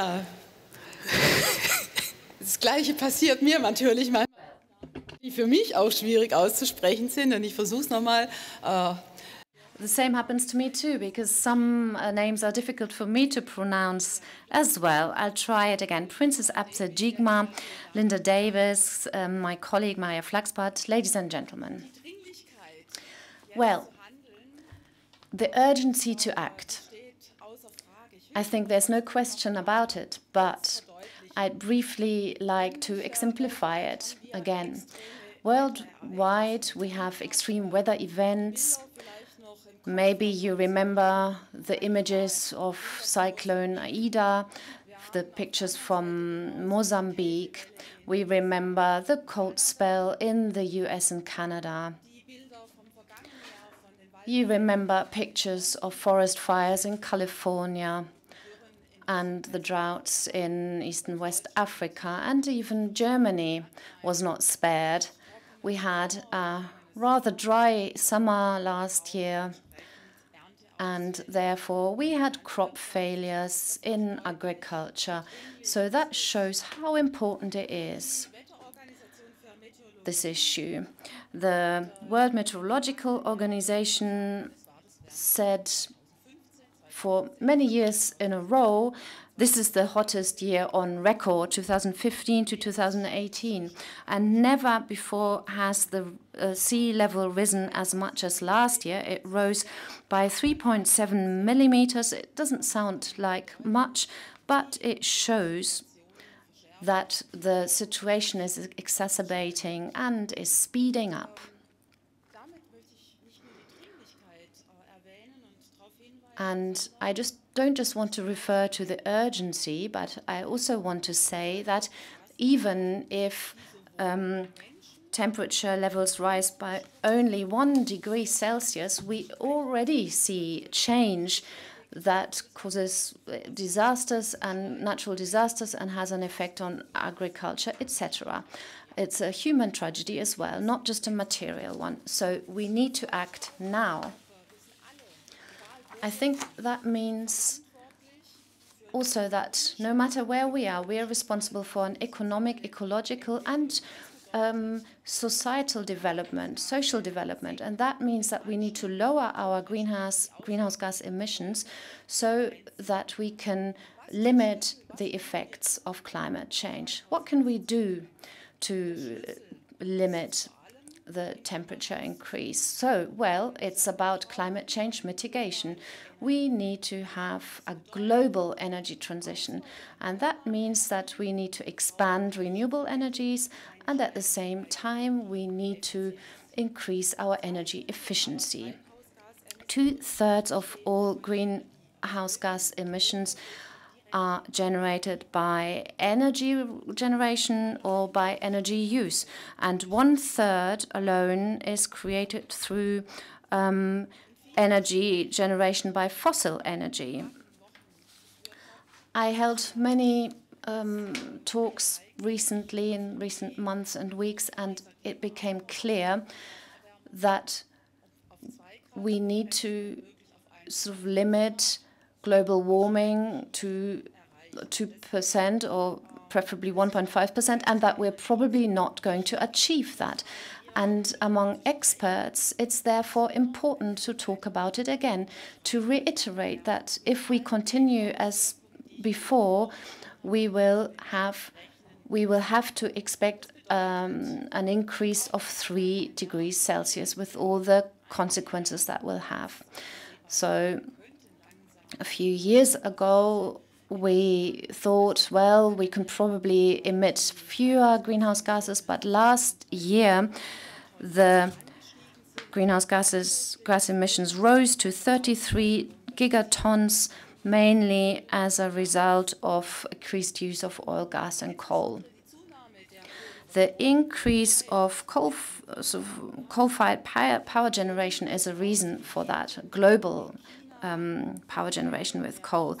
Ja, das Gleiche passiert mir natürlich manchmal, die für mich auch schwierig auszusprechen sind. Und ich versuche es nochmal. Äh, the same happens to me too, because some uh, names are difficult for me to pronounce as well. I'll try it again. Princess Abse Jigma, Linda Davis, um, my colleague Maya Flaxbart, ladies and gentlemen. Well, the urgency to act. I think there's no question about it, but I'd briefly like to exemplify it again. Worldwide, we have extreme weather events, Maybe you remember the images of Cyclone Idai, the pictures from Mozambique. We remember the cold spell in the US and Canada. You remember pictures of forest fires in California and the droughts in East and West Africa, and even Germany was not spared. We had a rather dry summer last year and therefore we had crop failures in agriculture. So that shows how important it is, this issue. The World Meteorological Organization said for many years in a row this is the hottest year on record, 2015 to 2018. And never before has the uh, sea level risen as much as last year. It rose by 3.7 millimeters. It doesn't sound like much, but it shows that the situation is exacerbating and is speeding up. And I just don't just want to refer to the urgency, but I also want to say that even if um, temperature levels rise by only one degree Celsius, we already see change that causes disasters and natural disasters and has an effect on agriculture, etc. It's a human tragedy as well, not just a material one. So we need to act now. I think that means also that no matter where we are, we are responsible for an economic, ecological, and um, societal development, social development, and that means that we need to lower our greenhouse greenhouse gas emissions so that we can limit the effects of climate change. What can we do to limit the temperature increase. So, well, it's about climate change mitigation. We need to have a global energy transition, and that means that we need to expand renewable energies, and at the same time, we need to increase our energy efficiency. Two thirds of all greenhouse gas emissions are generated by energy generation or by energy use, and one third alone is created through um, energy generation by fossil energy. I held many um, talks recently in recent months and weeks, and it became clear that we need to sort of limit global warming to 2% or preferably 1.5%, and that we're probably not going to achieve that. And among experts, it's therefore important to talk about it again, to reiterate that if we continue as before, we will have we will have to expect um, an increase of three degrees Celsius with all the consequences that will have. So a few years ago, we thought, well, we can probably emit fewer greenhouse gases, but last year the greenhouse gases gas emissions rose to 33 gigatons, mainly as a result of increased use of oil, gas, and coal. The increase of coal, coal-fired power generation is a reason for that global um, power generation with coal.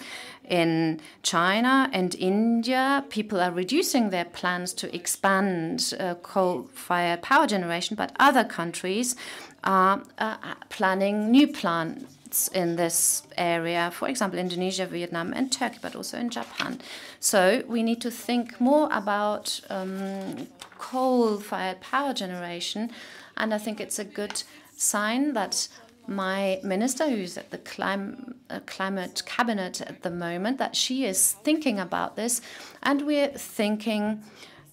In China and India, people are reducing their plans to expand uh, coal-fired power generation, but other countries are uh, planning new plants in this area, for example, Indonesia, Vietnam, and Turkey, but also in Japan. So we need to think more about um, coal-fired power generation, and I think it's a good sign that my minister, who's at the clim uh, climate cabinet at the moment, that she is thinking about this, and we're thinking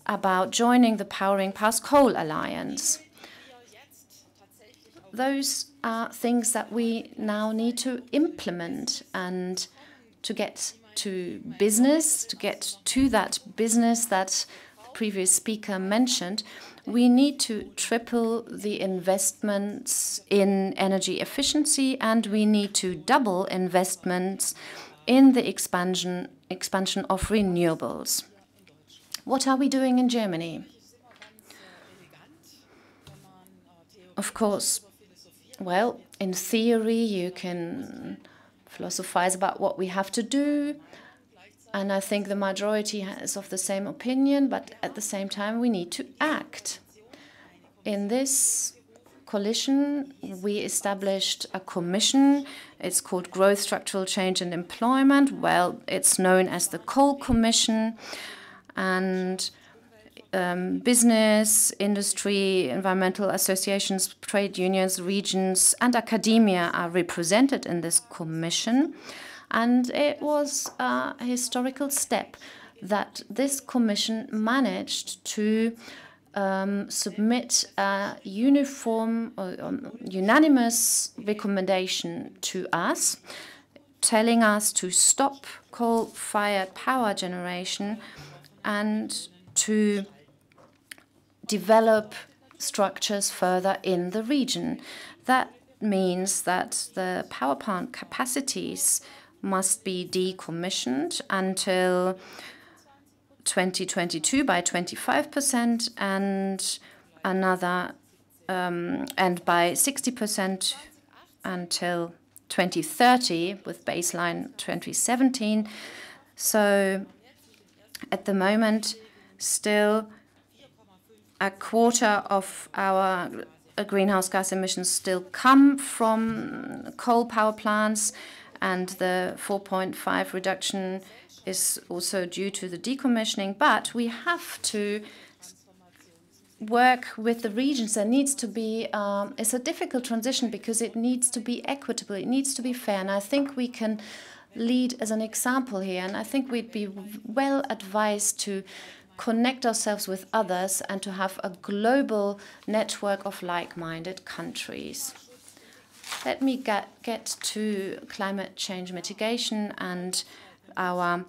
about joining the Powering Past Coal Alliance. Those are things that we now need to implement and to get to business, to get to that business that the previous speaker mentioned, we need to triple the investments in energy efficiency and we need to double investments in the expansion, expansion of renewables. What are we doing in Germany? Of course, well, in theory, you can philosophize about what we have to do. And I think the majority is of the same opinion, but at the same time, we need to act. In this coalition, we established a commission. It's called Growth, Structural Change and Employment. Well, it's known as the Coal Commission and um, business, industry, environmental associations, trade unions, regions, and academia are represented in this commission. And it was a historical step that this commission managed to um, submit a uniform, or, um, unanimous recommendation to us, telling us to stop coal-fired power generation and to develop structures further in the region. That means that the power plant capacities must be decommissioned until 2022 by 25% and another um, and by 60% until 2030 with baseline 2017. So at the moment, still a quarter of our greenhouse gas emissions still come from coal power plants, and the 4.5 reduction is also due to the decommissioning. But we have to work with the regions. There needs to be, um, it's a difficult transition because it needs to be equitable, it needs to be fair. And I think we can lead as an example here. And I think we'd be well advised to connect ourselves with others and to have a global network of like-minded countries. Let me get, get to climate change mitigation and our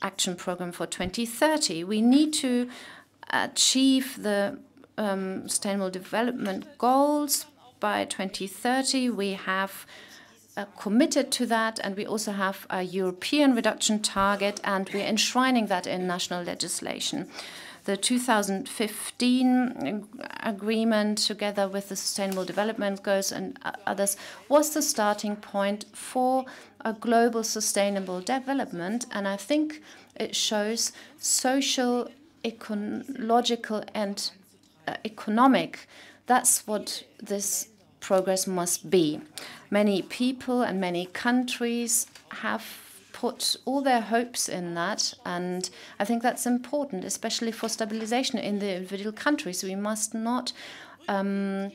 action program for 2030. We need to achieve the um, Sustainable Development Goals by 2030. We have uh, committed to that, and we also have a European reduction target, and we're enshrining that in national legislation. The 2015 agreement, together with the Sustainable Development Goals and others, was the starting point for a global sustainable development, and I think it shows social, ecological, and uh, economic. That's what this progress must be. Many people and many countries have put all their hopes in that, and I think that's important, especially for stabilization in the individual countries. We must not um,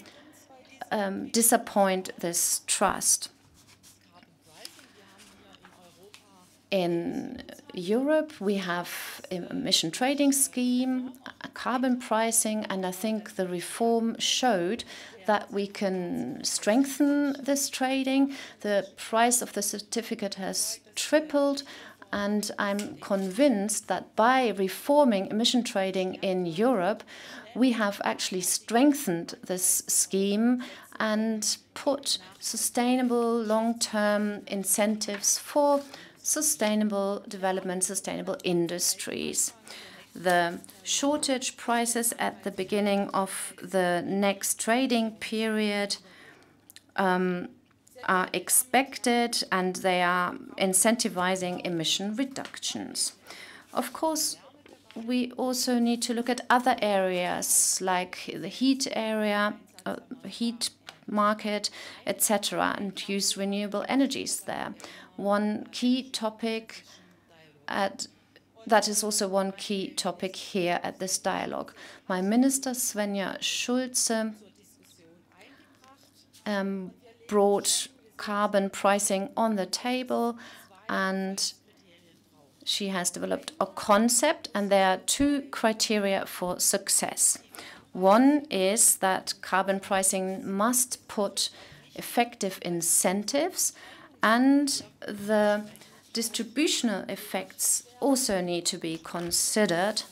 um, disappoint this trust. In Europe, we have emission trading scheme, carbon pricing, and I think the reform showed that we can strengthen this trading. The price of the certificate has tripled, and I'm convinced that by reforming emission trading in Europe, we have actually strengthened this scheme and put sustainable long-term incentives for sustainable development, sustainable industries the shortage prices at the beginning of the next trading period um, are expected and they are incentivizing emission reductions. Of course, we also need to look at other areas like the heat area, uh, heat market, etc., and use renewable energies there. One key topic at that is also one key topic here at this dialogue. My minister, Svenja Schulze, um, brought carbon pricing on the table and she has developed a concept, and there are two criteria for success. One is that carbon pricing must put effective incentives, and the distributional effects also need to be considered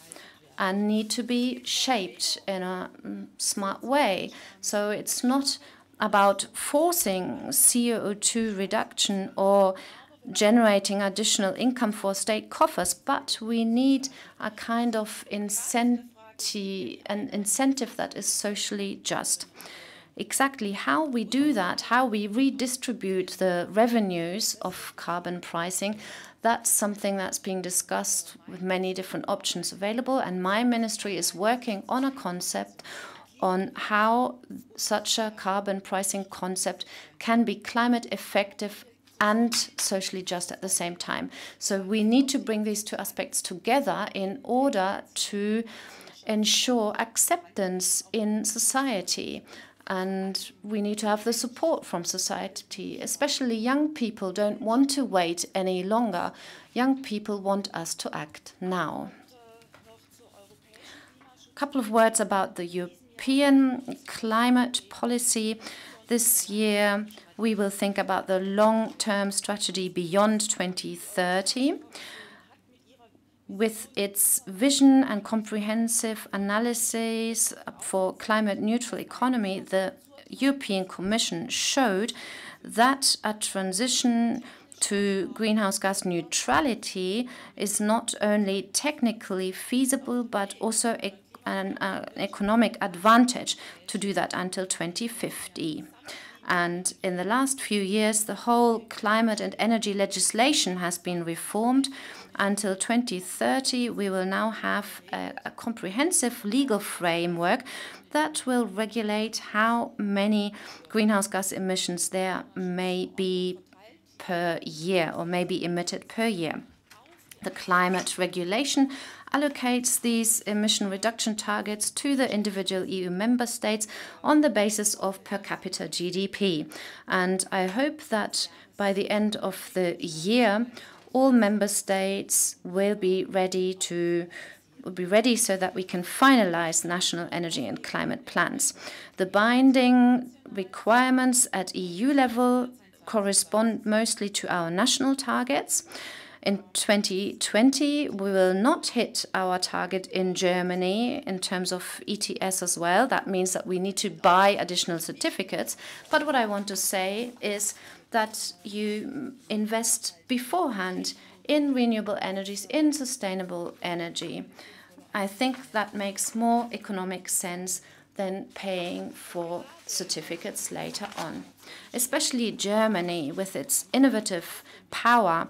and need to be shaped in a mm, smart way. So it's not about forcing CO2 reduction or generating additional income for state coffers, but we need a kind of incentive, an incentive that is socially just. Exactly how we do that, how we redistribute the revenues of carbon pricing, that's something that's being discussed with many different options available. And my ministry is working on a concept on how such a carbon pricing concept can be climate effective and socially just at the same time. So we need to bring these two aspects together in order to ensure acceptance in society. And we need to have the support from society, especially young people don't want to wait any longer. Young people want us to act now. A couple of words about the European climate policy. This year, we will think about the long-term strategy beyond 2030 with its vision and comprehensive analysis for climate neutral economy, the European Commission showed that a transition to greenhouse gas neutrality is not only technically feasible but also an, uh, economic advantage to do that until 2050. And in the last few years, the whole climate and energy legislation has been reformed. Until 2030, we will now have a, a comprehensive legal framework that will regulate how many greenhouse gas emissions there may be per year or may be emitted per year. The climate regulation allocates these emission reduction targets to the individual EU member states on the basis of per capita GDP. And I hope that by the end of the year, all member states will be ready to will be ready so that we can finalize national energy and climate plans. The binding requirements at EU level correspond mostly to our national targets. In 2020, we will not hit our target in Germany in terms of ETS as well. That means that we need to buy additional certificates. But what I want to say is that you invest beforehand in renewable energies, in sustainable energy. I think that makes more economic sense than paying for certificates later on. Especially Germany, with its innovative power,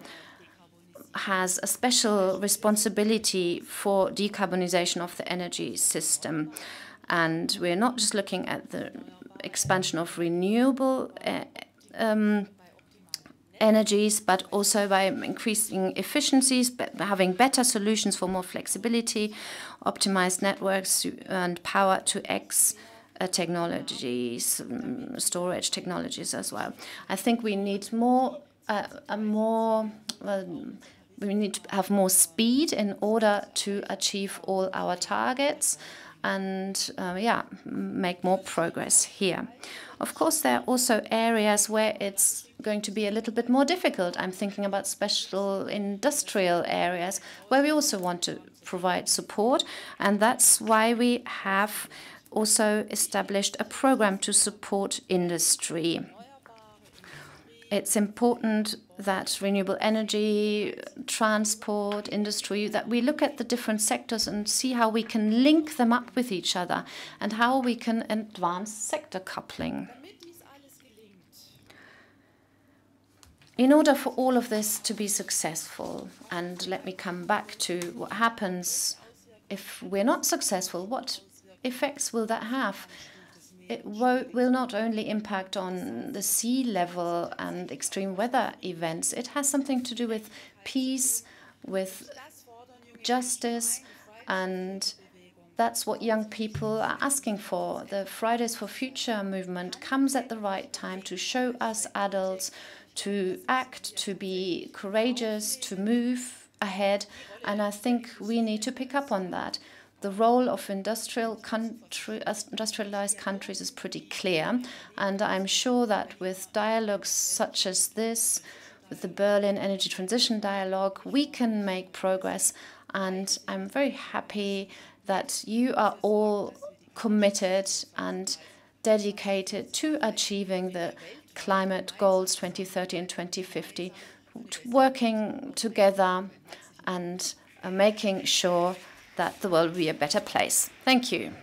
has a special responsibility for decarbonization of the energy system. And we're not just looking at the expansion of renewable uh, um, energies, but also by increasing efficiencies, having better solutions for more flexibility, optimized networks, and power to X uh, technologies, um, storage technologies as well. I think we need more, uh, a more well, we need to have more speed in order to achieve all our targets and uh, yeah, make more progress here. Of course, there are also areas where it's going to be a little bit more difficult. I'm thinking about special industrial areas where we also want to provide support, and that's why we have also established a program to support industry. It's important that renewable energy, transport, industry, that we look at the different sectors and see how we can link them up with each other and how we can advance sector coupling. In order for all of this to be successful, and let me come back to what happens if we're not successful, what effects will that have? It will not only impact on the sea level and extreme weather events, it has something to do with peace, with justice, and that's what young people are asking for. The Fridays for Future movement comes at the right time to show us adults to act, to be courageous, to move ahead, and I think we need to pick up on that the role of industrial country, industrialized countries is pretty clear. And I'm sure that with dialogues such as this, with the Berlin Energy Transition Dialogue, we can make progress. And I'm very happy that you are all committed and dedicated to achieving the climate goals 2030 and 2050, working together and uh, making sure that the world will be a better place. Thank you.